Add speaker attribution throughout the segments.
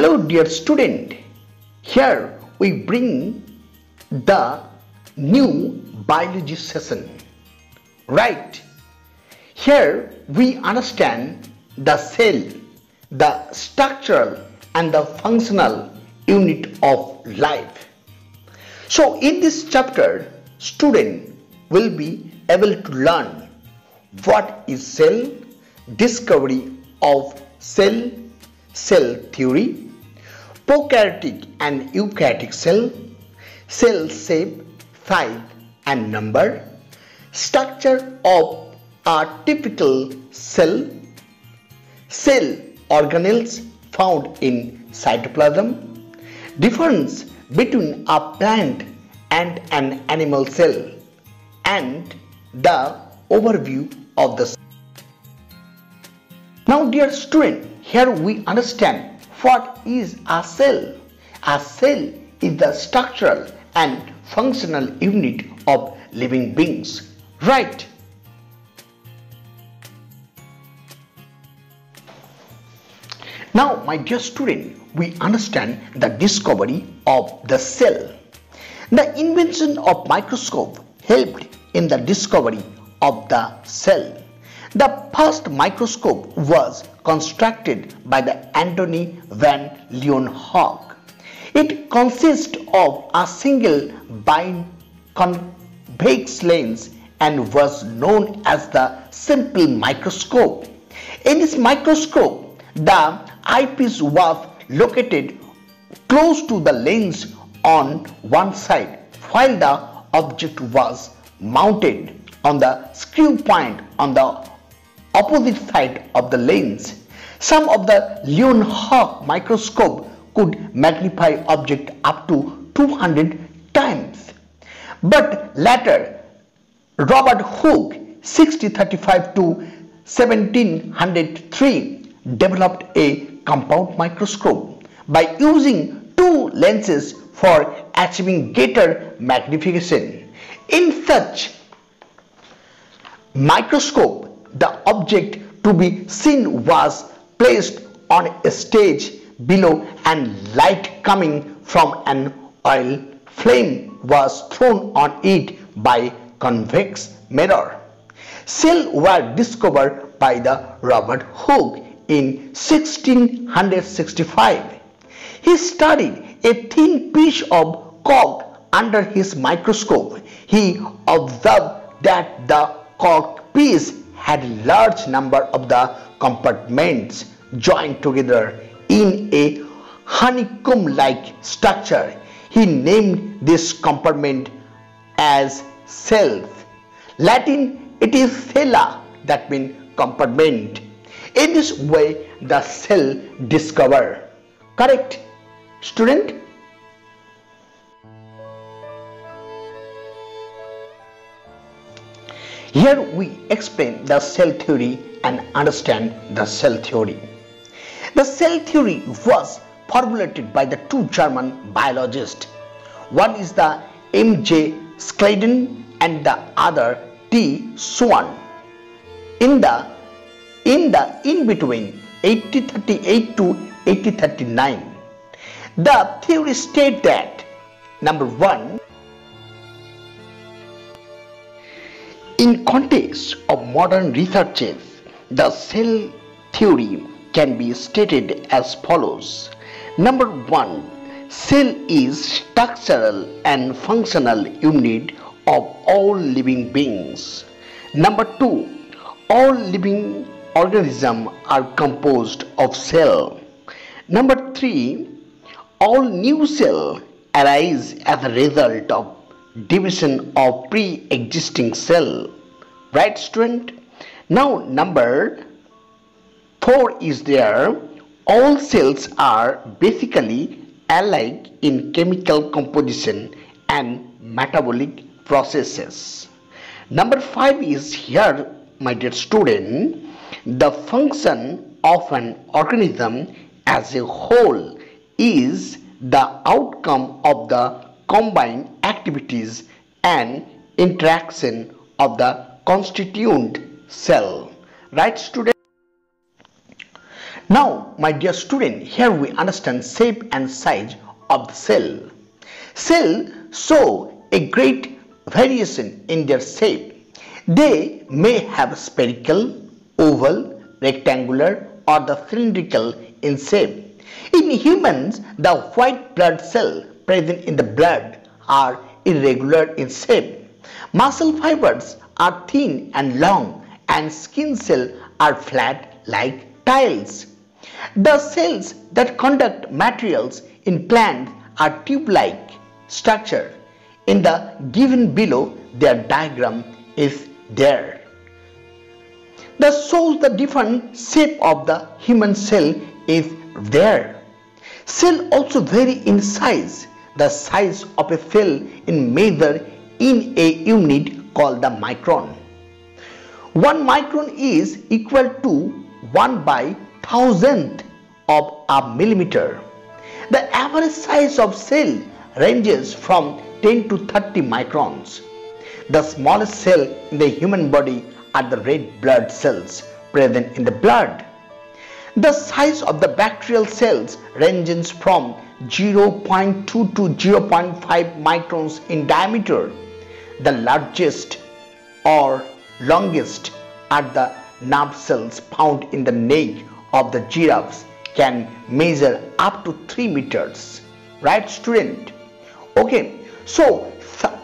Speaker 1: Hello dear student, here we bring the new biology session. Right, here we understand the cell, the structural and the functional unit of life. So in this chapter, student will be able to learn what is cell, discovery of cell, cell theory, prokaryotic and eukaryotic cell, cell shape, size and number, structure of a typical cell, cell organelles found in cytoplasm, difference between a plant and an animal cell, and the overview of the cell. now dear student, here we understand what is a cell. A cell is the structural and functional unit of living beings. Right? Now my dear student, we understand the discovery of the cell. The invention of microscope helped in the discovery of the cell. The first microscope was constructed by the Antony van Leeuwenhoek. It consists of a single convex lens and was known as the simple microscope. In this microscope, the eyepiece was located close to the lens on one side while the object was mounted on the screw point on the opposite side of the lens. Some of the Leeuwenhoek microscope could magnify object up to 200 times. But later, Robert Hooke 1635 to 1703 developed a compound microscope by using two lenses for achieving greater magnification. In such microscope, the object to be seen was placed on a stage below and light coming from an oil flame was thrown on it by convex mirror. Cells were discovered by the Robert Hooke in 1665. He studied a thin piece of cork under his microscope. He observed that the cork piece had large number of the compartments joined together in a honeycomb-like structure. He named this compartment as cells. Latin it is cella that means compartment. In this way the cell discover. Correct student? Here we explain the cell theory and understand the cell theory. The cell theory was formulated by the two German biologists. One is the M.J. Schleiden and the other T. Schwann. In the in the in between 1838 to 1839, the theory states that number one context of modern researches, the cell theory can be stated as follows. Number one, cell is structural and functional unit of all living beings. Number two, all living organisms are composed of cell. Number three, all new cell arise as a result of division of pre-existing cell right student? Now number 4 is there. All cells are basically alike in chemical composition and metabolic processes. Number 5 is here my dear student. The function of an organism as a whole is the outcome of the combined activities and interaction of the constituent cell right student Now, my dear student, here we understand shape and size of the cell. Cell show a great variation in their shape. They may have spherical, oval, rectangular or the cylindrical in shape. In humans, the white blood cell present in the blood are irregular in shape. Muscle fibers are thin and long and skin cells are flat like tiles. The cells that conduct materials in plants are tube-like structure. In the given below, their diagram is there. The shows the different shape of the human cell is there. Cell also vary in size. The size of a cell in measure in a unit called the micron. 1 micron is equal to 1 by thousandth of a millimeter. The average size of cell ranges from 10 to 30 microns. The smallest cell in the human body are the red blood cells present in the blood. The size of the bacterial cells ranges from 0.2 to 0.5 microns in diameter. The largest or longest are the nerve cells found in the neck of the giraffes can measure up to 3 meters. Right student? Okay, so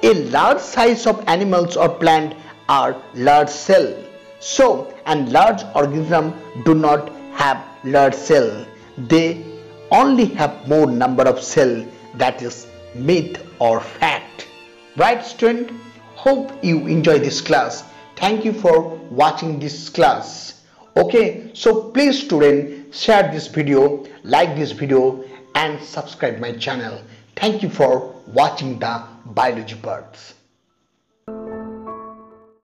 Speaker 1: a large size of animals or plant are large cell. So, and large organism do not have large cell. They only have more number of cell that is myth or fact. Right student? Hope you enjoy this class. Thank you for watching this class. Okay, so please student share this video, like this video and subscribe my channel. Thank you for watching the biology parts.